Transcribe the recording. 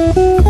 Música